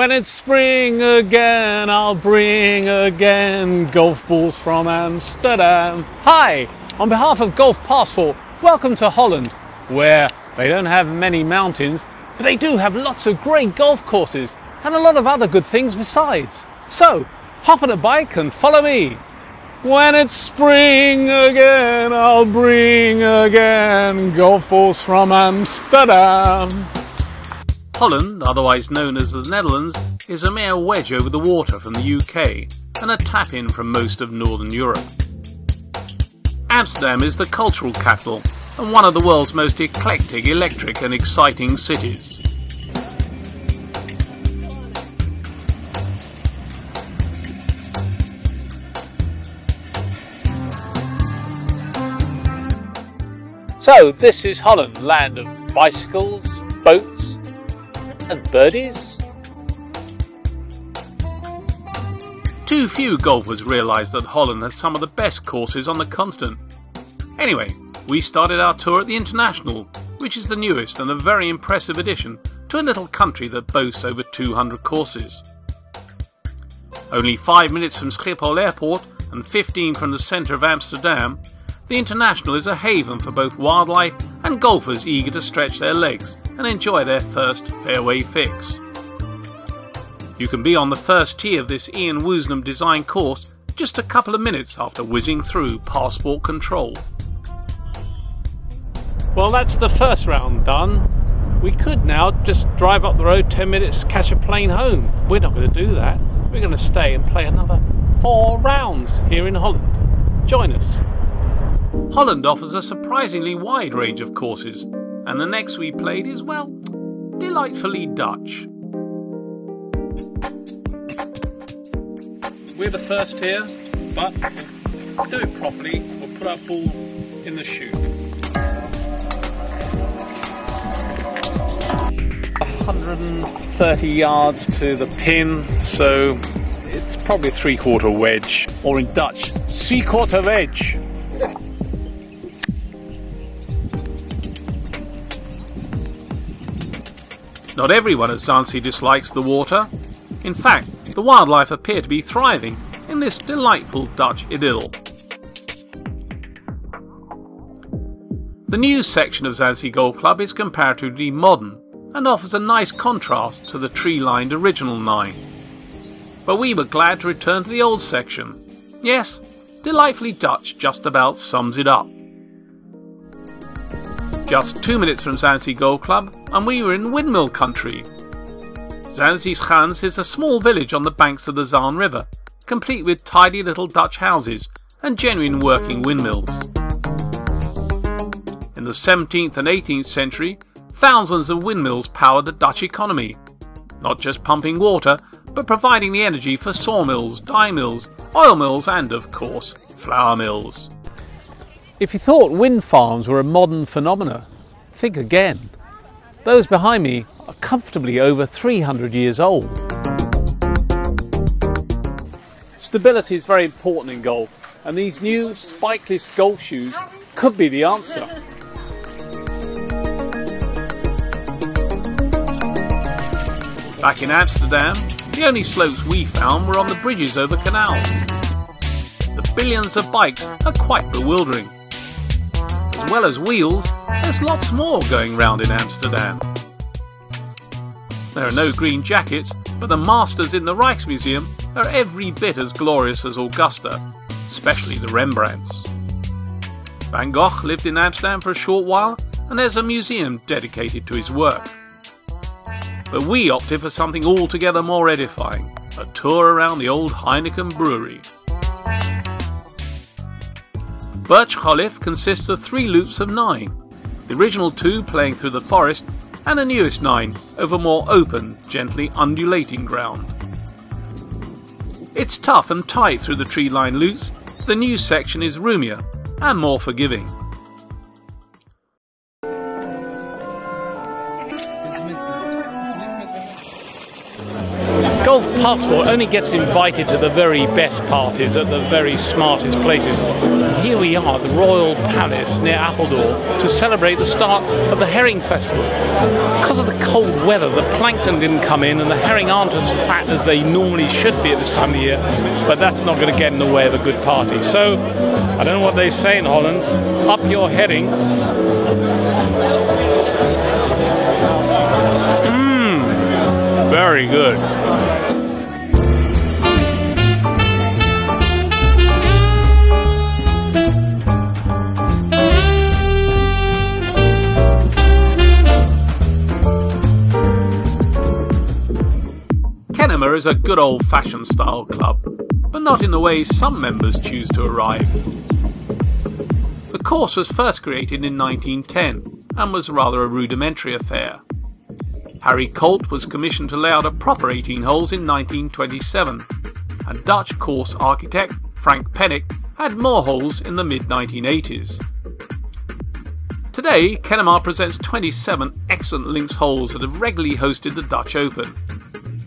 When it's spring again, I'll bring again golf balls from Amsterdam. Hi, on behalf of Golf Passport, welcome to Holland, where they don't have many mountains, but they do have lots of great golf courses and a lot of other good things besides. So, hop on a bike and follow me. When it's spring again, I'll bring again golf balls from Amsterdam. Holland, otherwise known as the Netherlands, is a mere wedge over the water from the UK and a tap in from most of Northern Europe. Amsterdam is the cultural capital and one of the world's most eclectic, electric, and exciting cities. So, this is Holland, land of bicycles, boats, and birdies? Too few golfers realise that Holland has some of the best courses on the continent. Anyway, we started our tour at the International, which is the newest and a very impressive addition to a little country that boasts over 200 courses. Only 5 minutes from Schiphol Airport and 15 from the centre of Amsterdam, the International is a haven for both wildlife and golfers eager to stretch their legs and enjoy their first fairway fix. You can be on the first tee of this Ian Woosnam design course just a couple of minutes after whizzing through passport control. Well, that's the first round done. We could now just drive up the road 10 minutes, catch a plane home. We're not going to do that. We're going to stay and play another four rounds here in Holland. Join us. Holland offers a surprisingly wide range of courses, and the next we played is, well, delightfully Dutch. We're the first here, but we'll do it properly. We'll put our ball in the chute. 130 yards to the pin, so it's probably a three quarter wedge, or in Dutch, three quarter wedge. Not everyone at Zandvoort dislikes the water. In fact, the wildlife appear to be thriving in this delightful Dutch idyll. The new section of Zandvoort Golf Club is comparatively modern and offers a nice contrast to the tree-lined original nine. But we were glad to return to the old section. Yes, delightfully Dutch just about sums it up. Just two minutes from Zandvoort Golf Club, and we were in windmill country. Zaanse Schans is a small village on the banks of the Zaan River, complete with tidy little Dutch houses and genuine working windmills. In the 17th and 18th century, thousands of windmills powered the Dutch economy, not just pumping water, but providing the energy for sawmills, dye mills, oil mills, and of course, flour mills. If you thought wind farms were a modern phenomena, think again. Those behind me are comfortably over 300 years old. Stability is very important in golf, and these new spikeless golf shoes could be the answer. Back in Amsterdam, the only slopes we found were on the bridges over canals. The billions of bikes are quite bewildering well as wheels, there's lots more going round in Amsterdam. There are no green jackets, but the masters in the Rijksmuseum are every bit as glorious as Augusta, especially the Rembrandts. Van Gogh lived in Amsterdam for a short while, and there's a museum dedicated to his work. But we opted for something altogether more edifying a tour around the old Heineken brewery. Birch Cliff consists of three loops of nine, the original two playing through the forest, and the newest nine over more open, gently undulating ground. It's tough and tight through the tree lined loops, the new section is roomier and more forgiving. Passport only gets invited to the very best parties at the very smartest places. Here we are the Royal Palace near Apeldoorn to celebrate the start of the Herring Festival. Because of the cold weather, the plankton didn't come in and the herring aren't as fat as they normally should be at this time of year, but that's not going to get in the way of a good party. So, I don't know what they say in Holland, up your herring. Mmm, very good. Kennemer is a good old fashioned style club, but not in the way some members choose to arrive. The course was first created in 1910 and was rather a rudimentary affair. Harry Colt was commissioned to lay out a proper 18 holes in 1927, and Dutch course architect Frank Pennink had more holes in the mid 1980s. Today, Kennemer presents 27 excellent links holes that have regularly hosted the Dutch Open.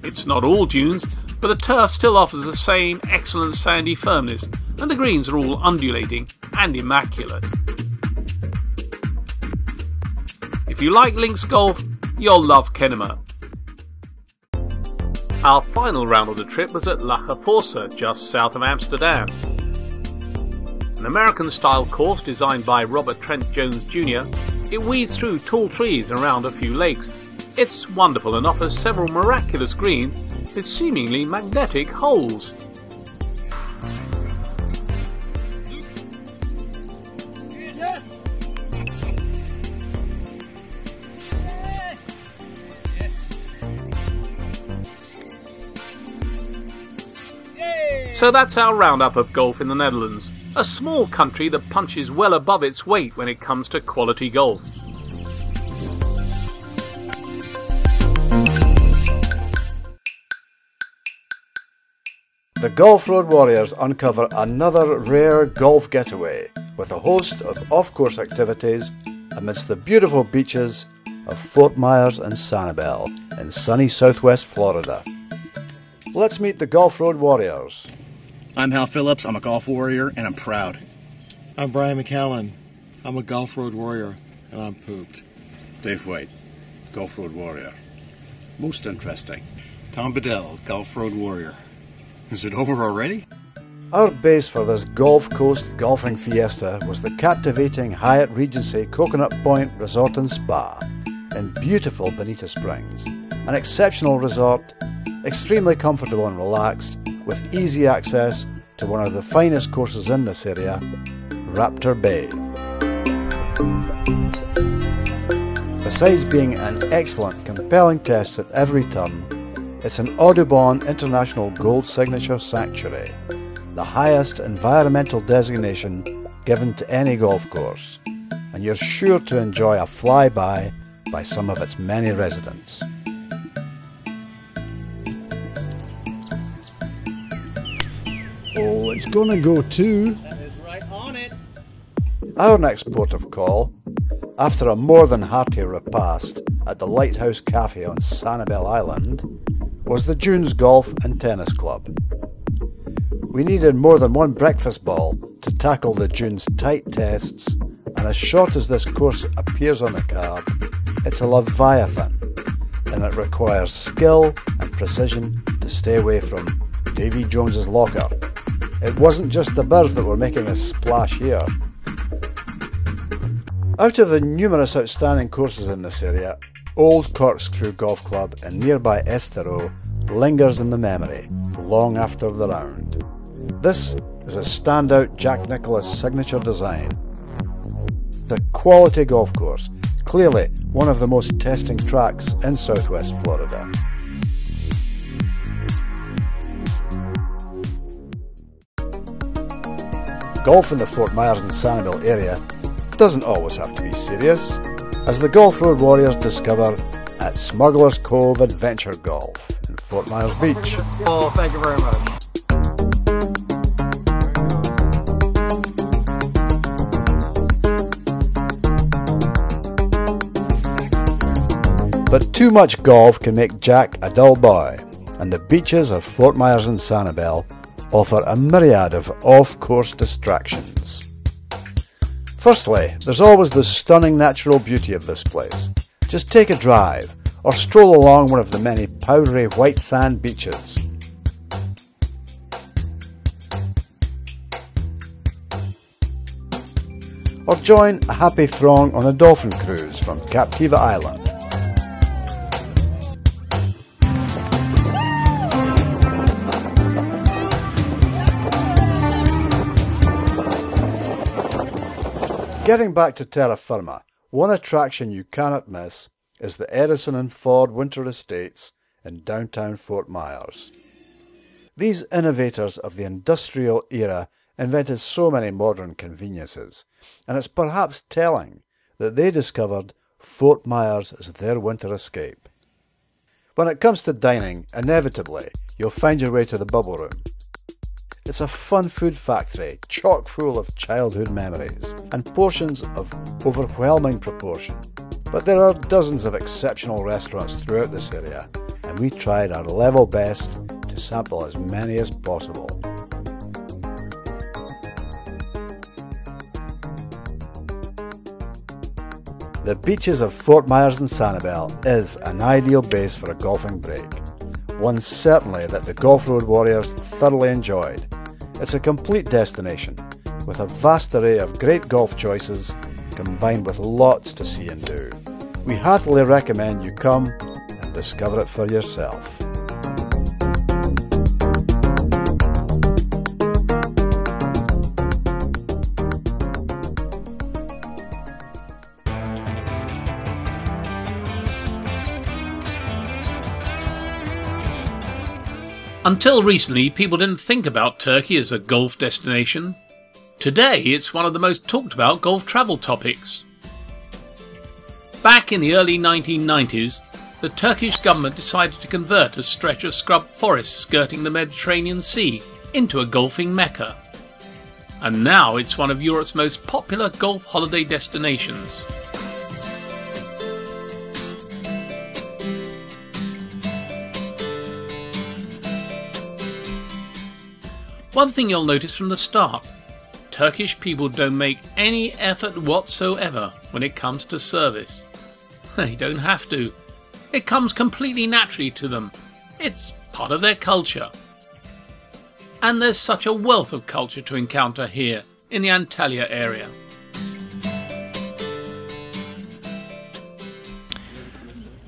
It's not all dunes, but the turf still offers the same excellent sandy firmness, and the greens are all undulating and immaculate. If you like links golf, you'll love Kennemer. Our final round of the trip was at Lage just south of Amsterdam. An American style course designed by Robert Trent Jones Jr., it weaves through tall trees around a few lakes. It's wonderful and offers several miraculous greens with seemingly magnetic holes. So that's our roundup of golf in the Netherlands, a small country that punches well above its weight when it comes to quality golf. The Golf Road Warriors uncover another rare golf getaway with a host of off course activities amidst the beautiful beaches of Fort Myers and Sanibel in sunny southwest Florida. Let's meet the Golf Road Warriors. I'm Hal Phillips, I'm a golf warrior, and I'm proud. I'm Brian McCallen. I'm a Golf Road Warrior, and I'm pooped. Dave White, Golf Road Warrior. Most interesting. Tom Bedell, Golf Road Warrior. Is it over already? Our base for this Gulf Coast golfing fiesta was the captivating Hyatt Regency Coconut Point Resort and Spa in beautiful Bonita Springs. An exceptional resort, extremely comfortable and relaxed, with easy access to one of the finest courses in this area, Raptor Bay. Besides being an excellent, compelling test at every turn, it's an Audubon International Gold Signature Sanctuary, the highest environmental designation given to any golf course, and you're sure to enjoy a flyby by some of its many residents. Oh, it's gonna go too. That is right on it. Our next port of call, after a more than hearty repast at the Lighthouse Cafe on Sanibel Island, was the Dunes Golf and Tennis Club. We needed more than one breakfast ball to tackle the Dunes tight tests, and as short as this course appears on the card, it's a leviathan, and it requires skill and precision to stay away from Davy Jones's locker. It wasn't just the birds that were making a splash here. Out of the numerous outstanding courses in this area, Old Corkscrew Golf Club in nearby Estero lingers in the memory long after the round. This is a standout Jack Nicklaus signature design. The quality golf course, clearly one of the most testing tracks in southwest Florida. Golf in the Fort Myers and Sanibel area doesn't always have to be serious as the Golf Road Warriors discover at Smuggler's Cove Adventure Golf in Fort Myers Beach. Oh, thank you very much. But too much golf can make Jack a dull boy. and the beaches of Fort Myers and Sanibel offer a myriad of off-course distractions. Firstly, there's always the stunning natural beauty of this place. Just take a drive or stroll along one of the many powdery white sand beaches. Or join a happy throng on a dolphin cruise from Captiva Island. Getting back to terra firma, one attraction you cannot miss is the Edison and Ford Winter Estates in downtown Fort Myers. These innovators of the industrial era invented so many modern conveniences, and it's perhaps telling that they discovered Fort Myers as their winter escape. When it comes to dining, inevitably you'll find your way to the Bubble Room, it's a fun food factory, chock full of childhood memories, and portions of overwhelming proportion. But there are dozens of exceptional restaurants throughout this area, and we tried our level best to sample as many as possible. The beaches of Fort Myers and Sanibel is an ideal base for a golfing break one certainly that the Golf Road Warriors thoroughly enjoyed. It's a complete destination with a vast array of great golf choices combined with lots to see and do. We heartily recommend you come and discover it for yourself. Until recently, people didn't think about Turkey as a golf destination. Today, it's one of the most talked about golf travel topics. Back in the early 1990s, the Turkish government decided to convert a stretch of scrub forest skirting the Mediterranean Sea into a golfing mecca. And now it's one of Europe's most popular golf holiday destinations. One thing you'll notice from the start Turkish people don't make any effort whatsoever when it comes to service. They don't have to. It comes completely naturally to them. It's part of their culture. And there's such a wealth of culture to encounter here in the Antalya area.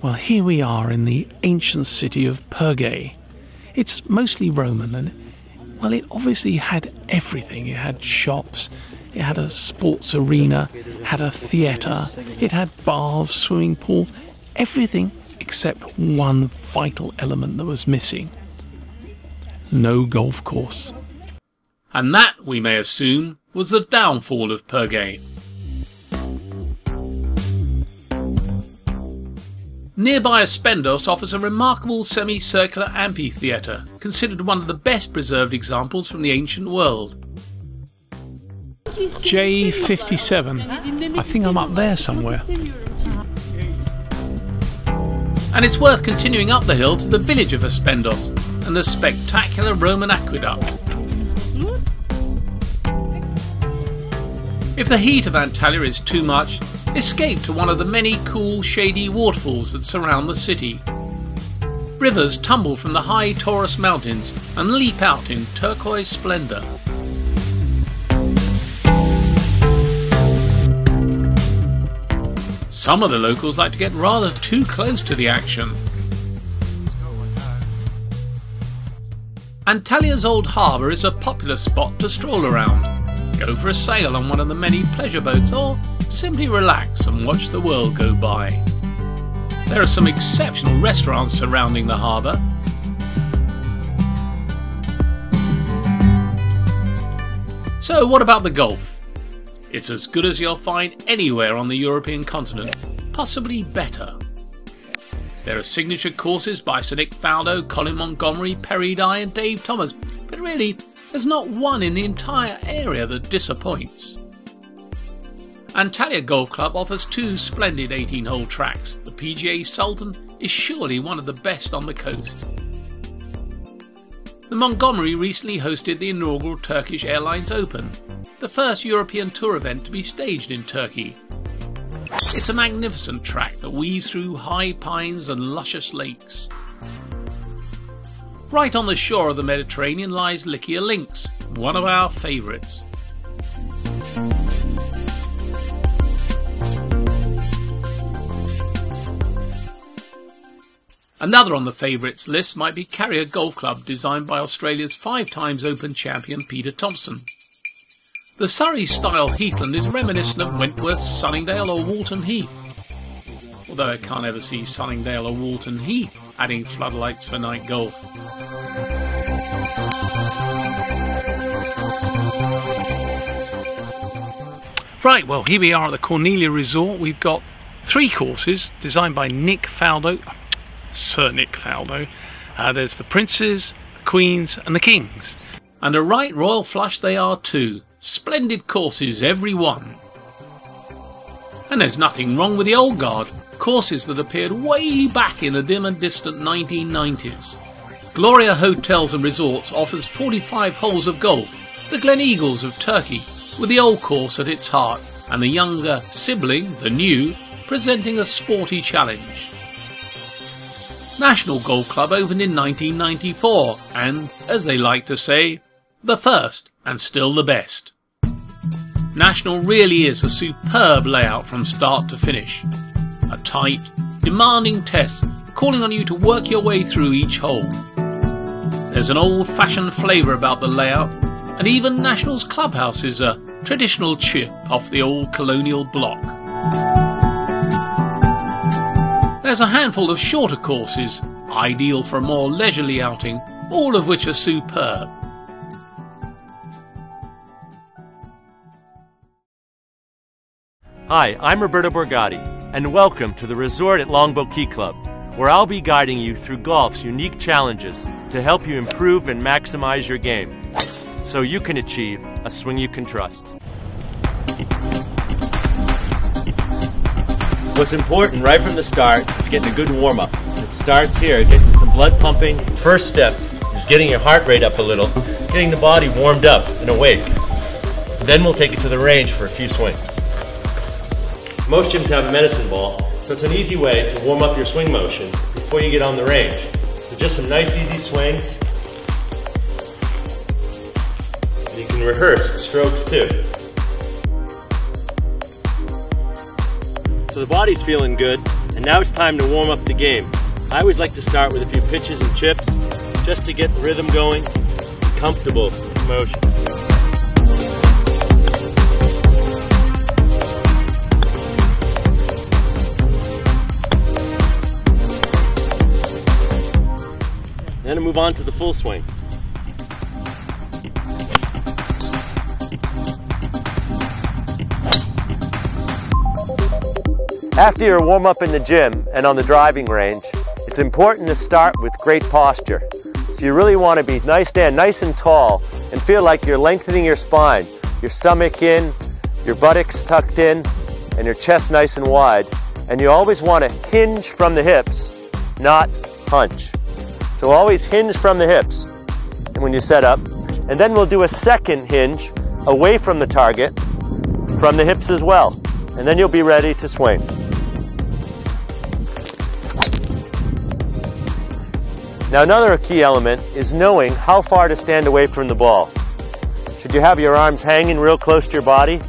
Well, here we are in the ancient city of Perge. It's mostly Roman and well, it obviously had everything. It had shops, it had a sports arena, had a theatre, it had bars, swimming pool, everything except one vital element that was missing no golf course. And that, we may assume, was the downfall of Perge. Nearby Aspendos offers a remarkable semicircular amphitheatre, considered one of the best preserved examples from the ancient world. J57. I think I'm up there somewhere. And it's worth continuing up the hill to the village of Aspendos and the spectacular Roman aqueduct. If the heat of Antalya is too much, escape to one of the many cool, shady waterfalls that surround the city. Rivers tumble from the high Taurus mountains and leap out in turquoise splendour. Some of the locals like to get rather too close to the action. Antalya's old harbour is a popular spot to stroll around. Go for a sail on one of the many pleasure boats or Simply relax and watch the world go by. There are some exceptional restaurants surrounding the harbour. So, what about the golf? It's as good as you'll find anywhere on the European continent, possibly better. There are signature courses by Nick Faldo, Colin Montgomerie, Perry Dye, and Dave Thomas, but really, there's not one in the entire area that disappoints. Antalya Golf Club offers two splendid 18 hole tracks. The PGA Sultan is surely one of the best on the coast. The Montgomerie recently hosted the inaugural Turkish Airlines Open, the first European tour event to be staged in Turkey. It's a magnificent track that weaves through high pines and luscious lakes. Right on the shore of the Mediterranean lies Lykia Links, one of our favourites. Another on the favourites list might be Carya Golf Club, designed by Australia's five times Open champion Peter Thomson. The Surrey style heathland is reminiscent of Wentworth's Sunningdale or Walton Heath. Although I can't ever see Sunningdale or Walton Heath adding floodlights for night golf. Right, well, here we are at the Cornelia Resort. We've got three courses designed by Nick Faldo, Sir Nick Faldo. Uh, there's the princes, the queens, and the kings. And a right royal flush they are too. Splendid courses, every one. And there's nothing wrong with the old guard, courses that appeared way back in the dim and distant 1990s. Gloria Hotels and Resorts offers 45 holes of golf, the Gleneagles of Turkey, with the old course at its heart, and the younger sibling, the new, presenting a sporty challenge. National Golf Club opened in 1994 and, as they like to say, the first and still the best. National really is a superb layout from start to finish. A tight, demanding test calling on you to work your way through each hole. There's an old fashioned flavour about the layout, and even National's clubhouse is a traditional chip off the old colonial block. There's a handful of shorter courses, ideal for a more leisurely outing, all of which are superb. Hi, I'm Roberto Borgatti, and welcome to the Resort at Longboat Key Club, where I'll be guiding you through golf's unique challenges to help you improve and maximize your game so you can achieve a swing you can trust. What's important right from the start is getting a good warm up. It starts here, getting some blood pumping. First step is getting your heart rate up a little, getting the body warmed up and awake. Then we'll take it to the range for a few swings. Most gyms have a medicine ball, so it's an easy way to warm up your swing motion before you get on the range. So just some nice easy swings. And you can rehearse the strokes too. So the body's feeling good, and now it's time to warm up the game. I always like to start with a few pitches and chips, just to get the rhythm going, comfortable motion. Then I move on to the full swings. After your warm up in the gym and on the driving range, it's important to start with great posture. So you really want to be nice stand, nice and tall, and feel like you're lengthening your spine, your stomach in, your buttocks tucked in, and your chest nice and wide. And you always want to hinge from the hips, not hunch. So always hinge from the hips when you set up. And then we'll do a second hinge away from the target, from the hips as well. And then you'll be ready to swing. Now another key element is knowing how far to stand away from the ball. Should you have your arms hanging real close to your body?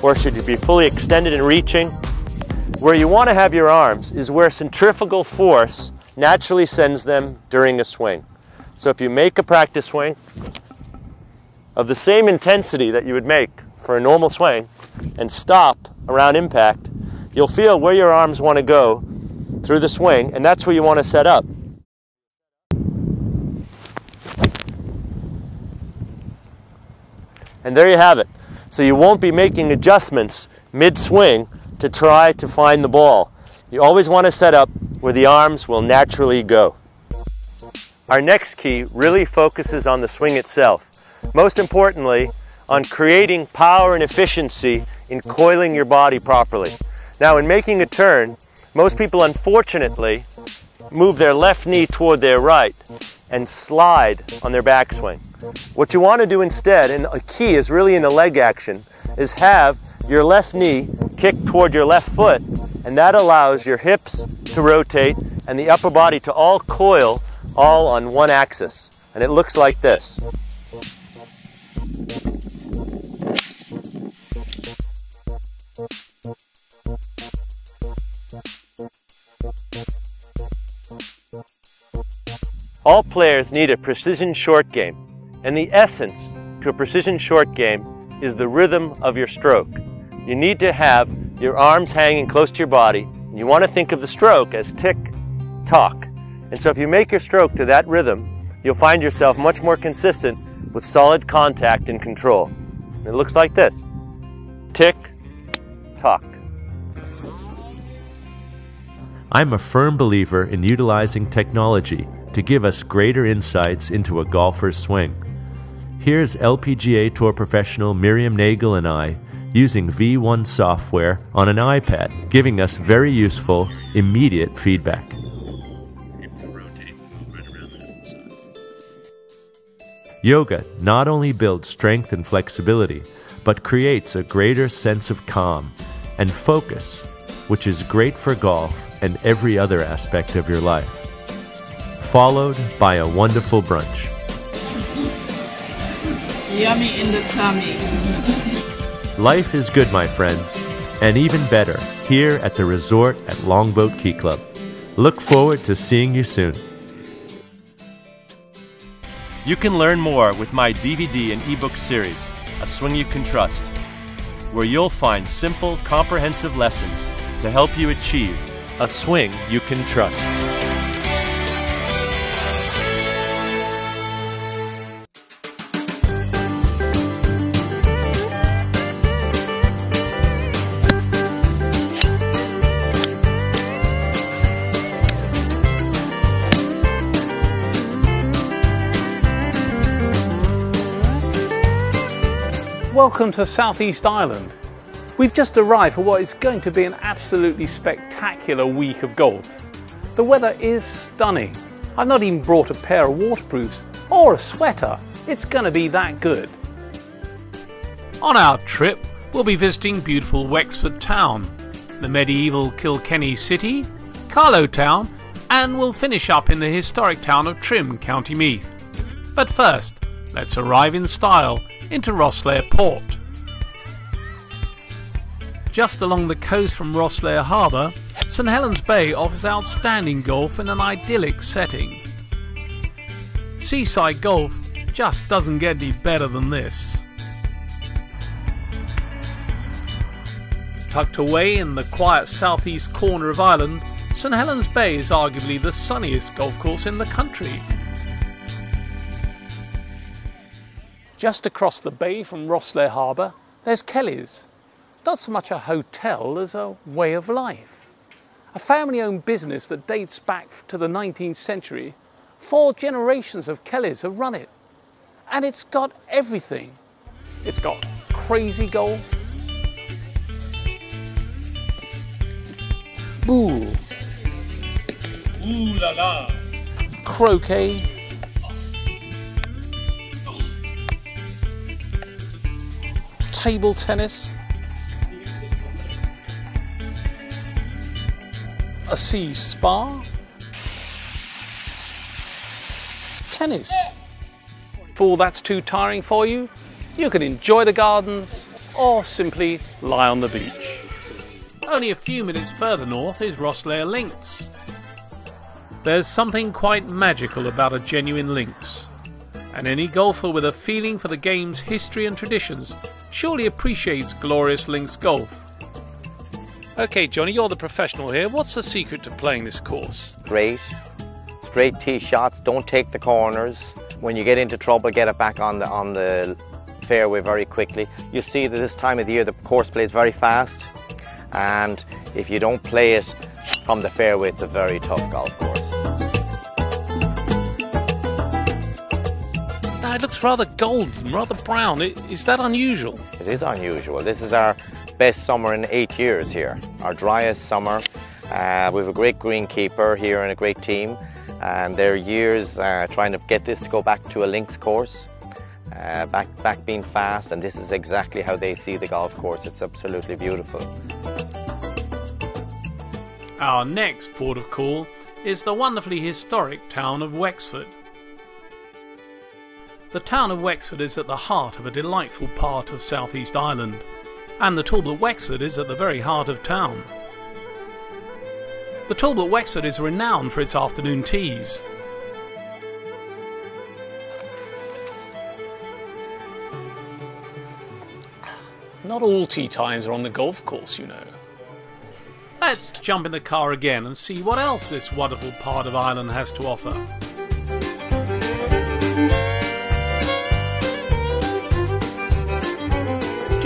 Or should you be fully extended and reaching? Where you want to have your arms is where centrifugal force naturally sends them during a swing. So if you make a practice swing of the same intensity that you would make for a normal swing and stop around impact, you'll feel where your arms want to go through the swing, and that's where you want to set up. And there you have it. So you won't be making adjustments mid swing to try to find the ball. You always want to set up where the arms will naturally go. Our next key really focuses on the swing itself. Most importantly, on creating power and efficiency in coiling your body properly. Now, in making a turn, most people unfortunately move their left knee toward their right and slide on their backswing. What you want to do instead, and a key is really in the leg action, is have your left knee kick toward your left foot, and that allows your hips to rotate and the upper body to all coil all on one axis. And it looks like this. All players need a precision short game, and the essence to a precision short game is the rhythm of your stroke. You need to have your arms hanging close to your body. And you want to think of the stroke as tick, tock. And so if you make your stroke to that rhythm, you'll find yourself much more consistent with solid contact and control. And it looks like this. Tick, tock. I'm a firm believer in utilizing technology to give us greater insights into a golfer's swing. Here's LPGA Tour professional Miriam Nagl and I using V1 software on an iPad, giving us very useful, immediate feedback. Yoga not only builds strength and flexibility, but creates a greater sense of calm and focus, which is great for golf and every other aspect of your life. Followed by a wonderful brunch. Yummy in the tummy. Life is good, my friends, and even better here at the resort at Longboat Key Club. Look forward to seeing you soon. You can learn more with my DVD and ebook series, A Swing You Can Trust, where you'll find simple, comprehensive lessons to help you achieve a swing you can trust. Welcome to Southeast Ireland. We've just arrived for what is going to be an absolutely spectacular week of golf. The weather is stunning. I've not even brought a pair of waterproofs or a sweater. It's going to be that good. On our trip, we'll be visiting beautiful Wexford town, the medieval Kilkenny city, Carlow town, and we'll finish up in the historic town of Trim, County Meath. But first, let's arrive in style into Rosslare Port. Just along the coast from Rosslare Harbour, St Helens Bay offers outstanding golf in an idyllic setting. Seaside golf just doesn't get any better than this. Tucked away in the quiet southeast corner of Ireland, St Helens Bay is arguably the sunniest golf course in the country. Just across the bay from Rosslare Harbour, there's Kelly's. Not so much a hotel as a way of life. A family owned business that dates back to the 19th century. Four generations of Kellys have run it. And it's got everything. It's got crazy golf, Ooh. Ooh la la. croquet, table tennis, a sea spa, tennis. If all that's too tiring for you, you can enjoy the gardens or simply lie on the beach. Only a few minutes further north is Rosslare Links. There's something quite magical about a genuine links, and any golfer with a feeling for the game's history and traditions surely appreciates glorious links golf. Okay, Johnny, you're the professional here. What's the secret to playing this course? straight, straight tee shots. Don't take the corners. When you get into trouble, get it back on the on the fairway very quickly. You see that this time of the year the course plays very fast, and if you don't play it from the fairway, it's a very tough golf course. Now, it looks rather golden, rather brown. I- Is that unusual? It is unusual. This is our best summer in eight years here. Our driest summer. Uh, we have a great greenkeeper here and a great team. and their years uh, trying to get this to go back to a links course, uh, back back being fast, and this is exactly how they see the golf course. It's absolutely beautiful. Our next port of call is the wonderfully historic town of Wexford. The town of Wexford is at the heart of a delightful part of southeast Ireland, and the Talbot Wexford is at the very heart of town. The Talbot Wexford is renowned for its afternoon teas. Not all tea times are on the golf course, you know. Let's jump in the car again and see what else this wonderful part of Ireland has to offer.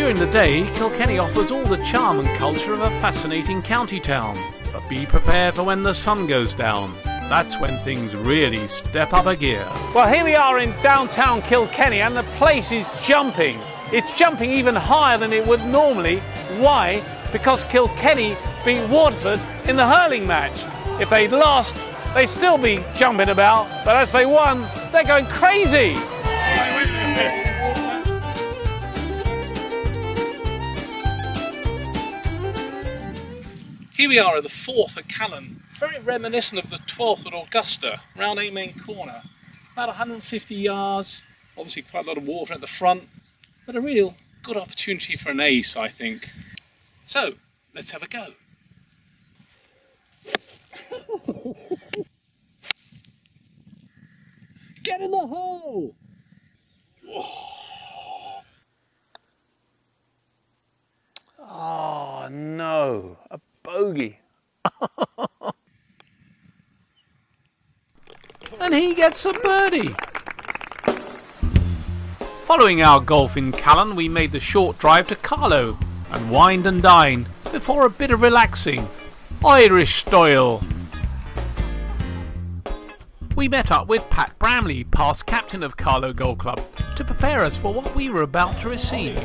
During the day, Kilkenny offers all the charm and culture of a fascinating county town. But be prepared for when the sun goes down. That's when things really step up a gear. Well, here we are in downtown Kilkenny, and the place is jumping. It's jumping even higher than it would normally. Why? Because Kilkenny beat Waterford in the hurling match. If they'd lost, they'd still be jumping about, but as they won, they're going crazy. Here we are at the 4th at Callan, very reminiscent of the 12th at Augusta, round Amen Corner. About 150 yards, obviously quite a lot of water at the front, but a real good opportunity for an ace, I think. So, let's have a go. Get in the hole! Oh no, a bogey. and he gets a birdie. Following our golf in Callan, we made the short drive to Carlow and wined and dined before a bit of relaxing. Irish style. We met up with Pat Bramley, past captain of Carlow Golf Club, to prepare us for what we were about to receive.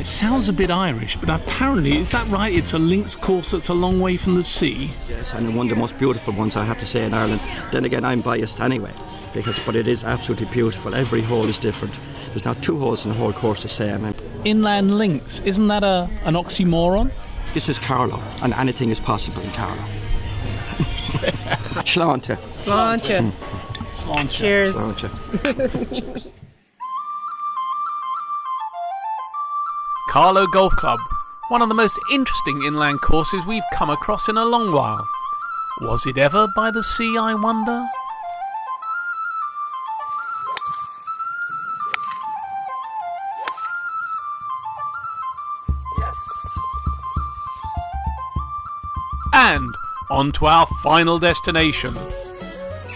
It sounds a bit Irish, but apparently, is that right? It's a links course that's a long way from the sea. Yes, and one of the most beautiful ones I have to say in Ireland. Then again, I'm biased anyway, because but it is absolutely beautiful. Every hole is different. There's not two holes in the whole course the same. Inland links, isn't that a an oxymoron? this is Carlow, and anything is possible in Carlow. Sláinte. Sláinte. Mm. Cheers. Sláinte. Carlow Golf Club, one of the most interesting inland courses we've come across in a long while. Was it ever by the sea, I wonder? Yes. And on to our final destination.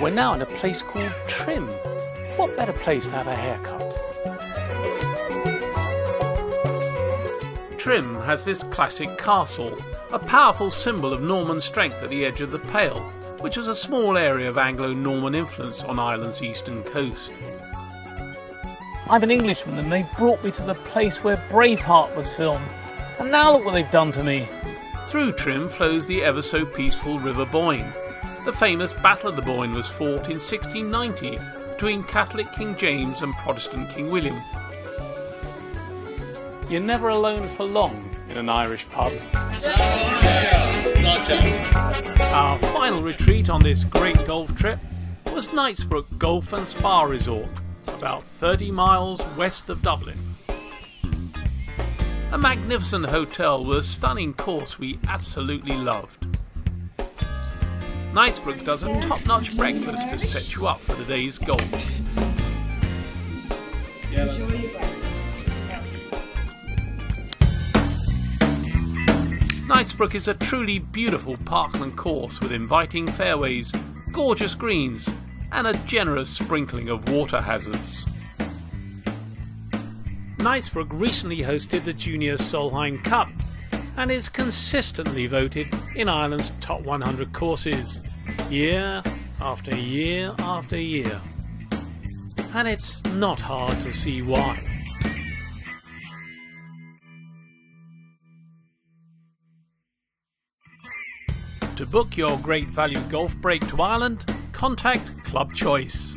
We're now in a place called Trim. What better place to have a haircut? Trim has this classic castle, a powerful symbol of Norman strength at the edge of the Pale, which was a small area of Anglo Norman influence on Ireland's eastern coast. I'm an Englishman and they brought me to the place where Braveheart was filmed. And now look what they've done to me. Through Trim flows the ever so peaceful River Boyne. The famous Battle of the Boyne was fought in 1690 between Catholic King James and Protestant King William. You're never alone for long in an Irish pub. Our final retreat on this great golf trip was Knightsbrook Golf and Spa Resort, about 30 miles west of Dublin. A magnificent hotel with a stunning course we absolutely loved. Knightsbrook does a top notch breakfast to set you up for the day's golf. Knightsbrook is a truly beautiful parkland course with inviting fairways, gorgeous greens, and a generous sprinkling of water hazards. Knightsbrook recently hosted the Junior Solheim Cup and is consistently voted in Ireland's top 100 courses, year after year after year. And it's not hard to see why. To book your great value golf break to Ireland, contact Club Choice.